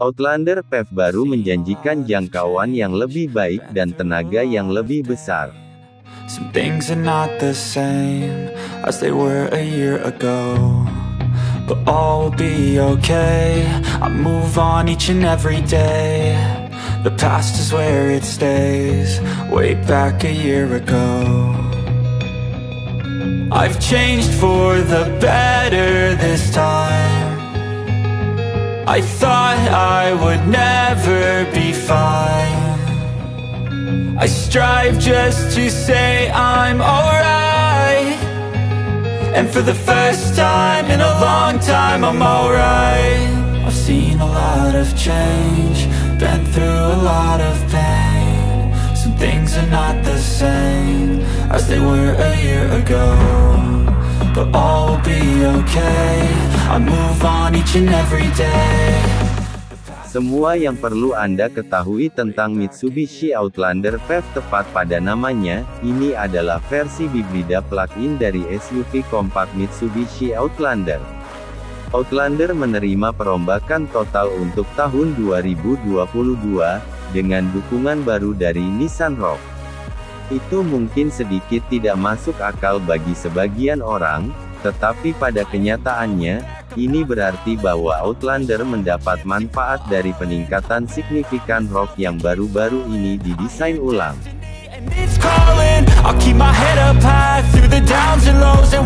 Outlander PHEV baru menjanjikan jangkauan yang lebih baik dan tenaga yang lebih besar. Some things are not the same as they were a year ago. But all will be okay. I move on each and every day. The past is where it stays. Way back a year ago. I've changed for the better this time. I thought I would never be fine. I strive just to say I'm alright. And for the first time in a long time I'm alright. I've seen a lot of change Been through a lot of pain things are not the same As they were a year ago But all will be okay I move on each and every day Semua yang perlu Anda ketahui tentang Mitsubishi Outlander PHEV tepat pada namanya, ini adalah versi bibrida plug-in dari SUV kompak Mitsubishi Outlander. Outlander menerima perombakan total untuk tahun 2022, dengan dukungan baru dari Nissan Rogue. Itu mungkin sedikit tidak masuk akal bagi sebagian orang, tetapi pada kenyataannya, ini berarti bahwa Outlander mendapat manfaat dari peningkatan signifikan rock yang baru-baru ini didesain ulang.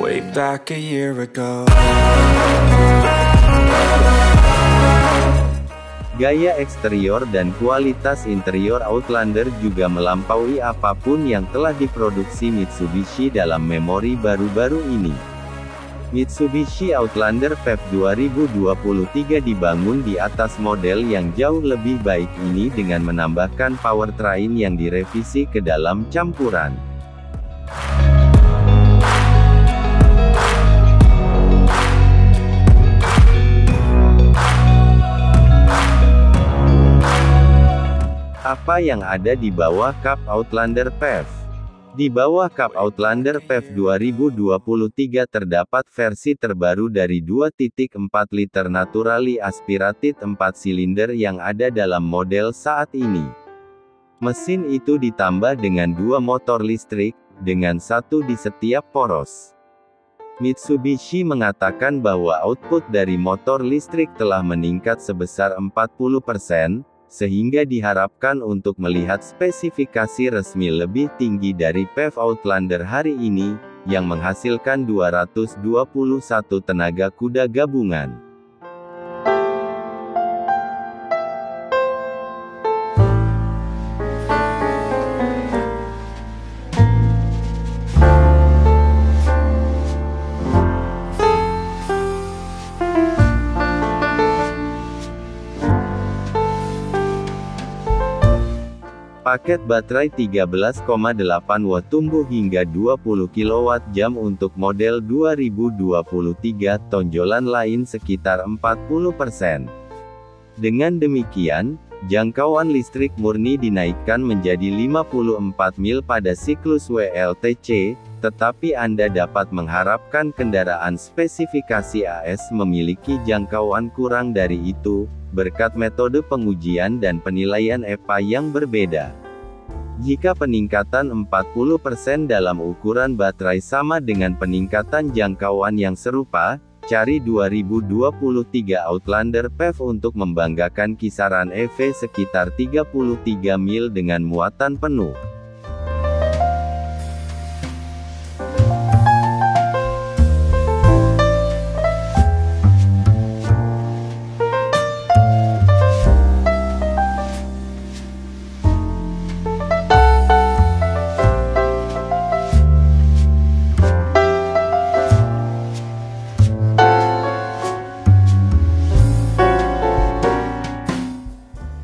Way back a year ago Gaya eksterior dan kualitas interior Outlander juga melampaui apa pun yang telah diproduksi Mitsubishi dalam memori baru-baru ini. Mitsubishi Outlander PHEV 2023 dibangun di atas model yang jauh lebih baik ini dengan menambahkan powertrain yang direvisi ke dalam campuran. Apa yang ada di bawah kap Outlander PHEV? Di bawah kap Outlander PHEV 2023 terdapat versi terbaru dari 2.4 liter naturally aspirated 4 silinder yang ada dalam model saat ini. Mesin itu ditambah dengan dua motor listrik, dengan satu di setiap poros. Mitsubishi mengatakan bahwa output dari motor listrik telah meningkat sebesar 40%, sehingga diharapkan untuk melihat spesifikasi resmi lebih tinggi dari PEV Outlander hari ini, yang menghasilkan 221 tenaga kuda gabungan. Paket baterai 13,8 watt tumbuh hingga 20 kWh untuk model 2023, tonjolan lain sekitar 40%. Dengan demikian, jangkauan listrik murni dinaikkan menjadi 54 mil pada siklus WLTC, tetapi Anda dapat mengharapkan kendaraan spesifikasi AS memiliki jangkauan kurang dari itu, berkat metode pengujian dan penilaian EPA yang berbeda. Jika peningkatan 40% dalam ukuran baterai sama dengan peningkatan jangkauan yang serupa, cari 2023 Outlander PHEV untuk membanggakan kisaran EV sekitar 33 mil dengan muatan penuh.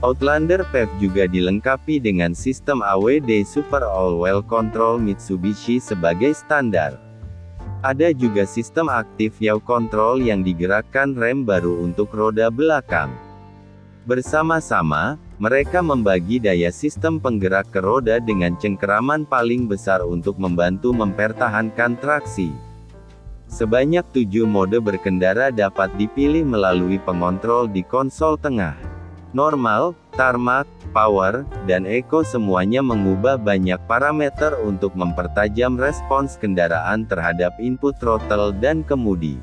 Outlander PHEV juga dilengkapi dengan sistem AWD Super All-Wheel Control Mitsubishi sebagai standar. Ada juga sistem aktif yaw control yang digerakkan rem baru untuk roda belakang. Bersama-sama, mereka membagi daya sistem penggerak ke roda dengan cengkeraman paling besar untuk membantu mempertahankan traksi. Sebanyak tujuh mode berkendara dapat dipilih melalui pengontrol di konsol tengah. Normal, Tarmac, Power, dan Eco semuanya mengubah banyak parameter untuk mempertajam respons kendaraan terhadap input throttle dan kemudi.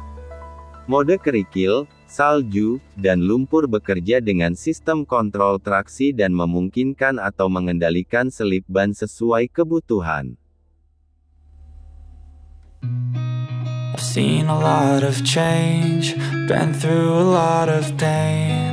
Mode kerikil, salju, dan lumpur bekerja dengan sistem kontrol traksi dan memungkinkan atau mengendalikan selip ban sesuai kebutuhan. I've seen a lot of change, been through a lot of pain.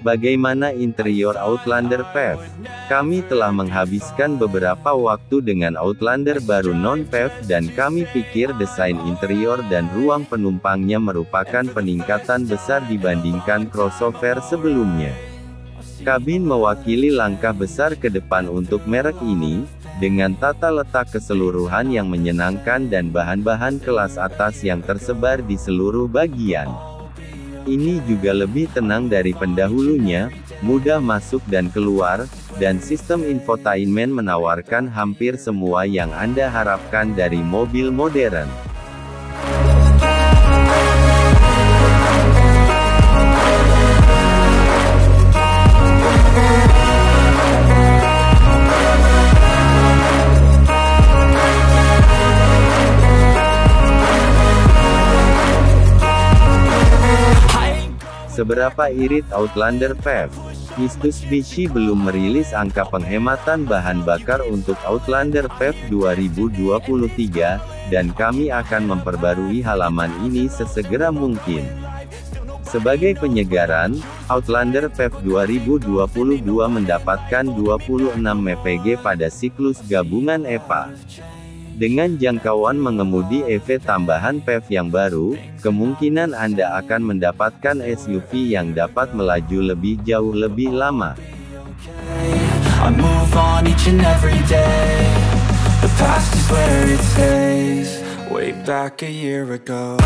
Bagaimana interior Outlander PHEV? Kami telah menghabiskan beberapa waktu dengan Outlander baru non-PHEV dan kami pikir desain interior dan ruang penumpangnya merupakan peningkatan besar dibandingkan crossover sebelumnya. Kabin mewakili langkah besar ke depan untuk merek ini, dengan tata letak keseluruhan yang menyenangkan dan bahan-bahan kelas atas yang tersebar di seluruh bagian. Ini juga lebih tenang dari pendahulunya, mudah masuk dan keluar, dan sistem infotainment menawarkan hampir semua yang Anda harapkan dari mobil modern. Seberapa irit Outlander PHEV? Mitsubishi belum merilis angka penghematan bahan bakar untuk Outlander PHEV 2023, dan kami akan memperbarui halaman ini sesegera mungkin. Sebagai penyegaran, Outlander PHEV 2022 mendapatkan 26 mpg pada siklus gabungan EPA. Dengan jangkauan mengemudi EV tambahan PHEV yang baru, kemungkinan Anda akan mendapatkan SUV yang dapat melaju lebih jauh lebih lama. back a year ago